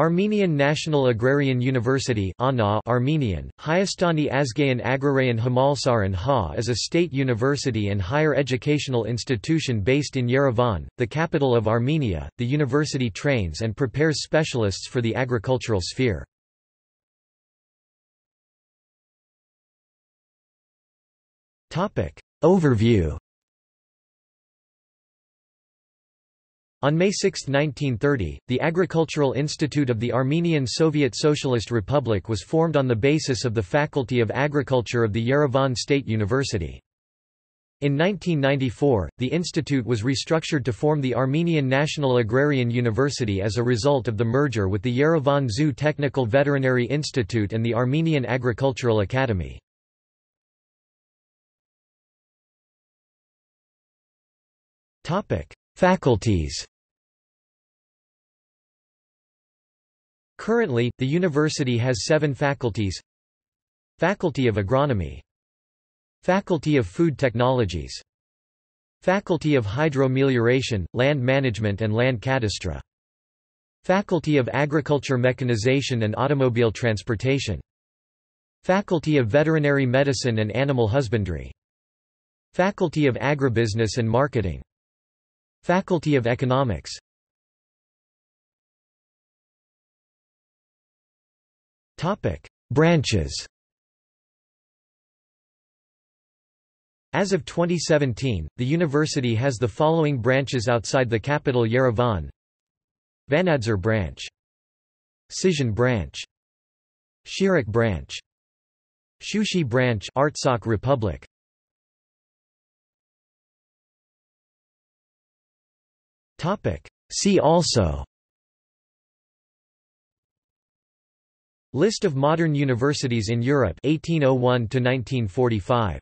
Armenian National Agrarian University ANA Armenian, Hayastani Azgayan Agrarayan Hamalsaran Ha is a state university and higher educational institution based in Yerevan, the capital of Armenia. The university trains and prepares specialists for the agricultural sphere. Overview On May 6, 1930, the Agricultural Institute of the Armenian Soviet Socialist Republic was formed on the basis of the Faculty of Agriculture of the Yerevan State University. In 1994, the institute was restructured to form the Armenian National Agrarian University as a result of the merger with the Yerevan Zoo Technical Veterinary Institute and the Armenian Agricultural Academy. Faculties. Currently, the university has seven faculties. Faculty of Agronomy. Faculty of Food Technologies. Faculty of Hydromelioration, Land Management and Land Cadastre. Faculty of Agriculture Mechanization and Automobile Transportation. Faculty of Veterinary Medicine and Animal Husbandry. Faculty of Agribusiness and Marketing Faculty of Economics. Branches. As of 2017, the university has the following branches outside the capital Yerevan. Vanadzor branch. Sisian branch. Shirak branch. Shushi branch Artsakh Republic See also. List of modern universities in Europe 1801 to 1945